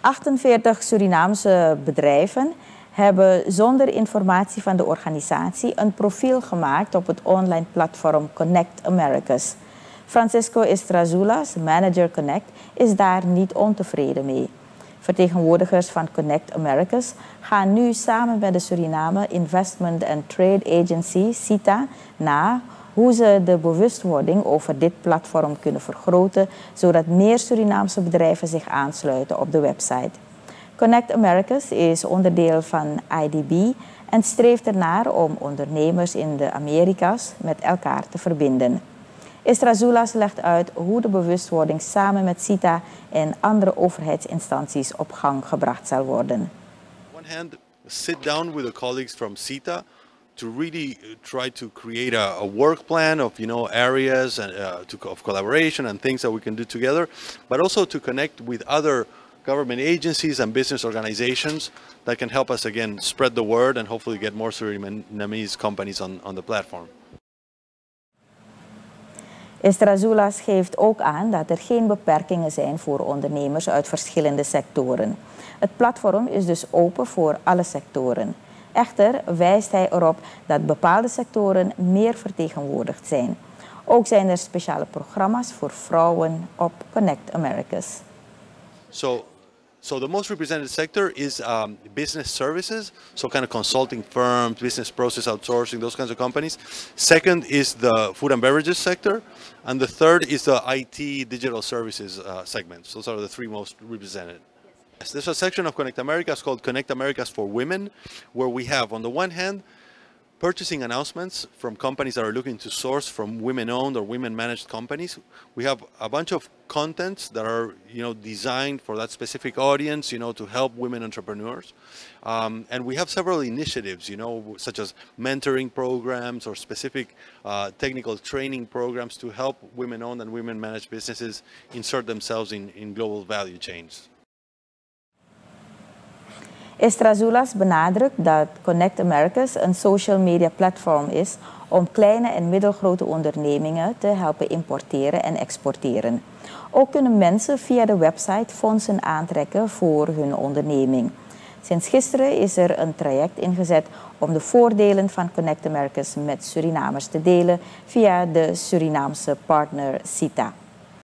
48 Surinaamse bedrijven hebben zonder informatie van de organisatie een profiel gemaakt op het online platform Connect Americas. Francisco Estrazulas, manager Connect, is daar niet ontevreden mee. Vertegenwoordigers van Connect Americas gaan nu samen met de Suriname Investment and Trade Agency, CITA, na hoe ze de bewustwording over dit platform kunnen vergroten, zodat meer Surinaamse bedrijven zich aansluiten op de website. Connect Americas is onderdeel van IDB en streeft ernaar om ondernemers in de Amerika's met elkaar te verbinden. Estrazulas legt uit hoe de bewustwording samen met CITA en andere overheidsinstanties op gang gebracht zal worden. CITA to really try to create a, a work plan of you know areas and uh, to, of collaboration and things that we can do together, but also to connect with other government agencies and business organizations that can help us again spread the word and hopefully get more Surinamese companies on, on the platform. Estrazulas geeft ook aan dat er geen beperkingen zijn voor ondernemers uit verschillende sectoren. Het platform is dus open voor alle sectoren. Echter wijst hij erop dat bepaalde sectoren meer vertegenwoordigd zijn. Ook zijn er speciale programma's voor vrouwen op Connect Americas. So So the most represented sector is um, business services, so kind of consulting firms, business process outsourcing, those kinds of companies. Second is the food and beverages sector, and the third is the IT digital services uh, segments. Those are the three most represented. There's a section of Connect Americas called Connect Americas for Women, where we have on the one hand purchasing announcements from companies that are looking to source from women-owned or women-managed companies. We have a bunch of contents that are, you know, designed for that specific audience, you know, to help women entrepreneurs. Um, and we have several initiatives, you know, such as mentoring programs or specific uh, technical training programs to help women-owned and women-managed businesses insert themselves in, in global value chains. Estrazulas benadrukt dat Connect Americas een social media platform is om kleine en middelgrote ondernemingen te helpen importeren en exporteren. Ook kunnen mensen via de website fondsen aantrekken voor hun onderneming. Sinds gisteren is er een traject ingezet om de voordelen van Connect Americas met Surinamers te delen via de Surinaamse partner CITA.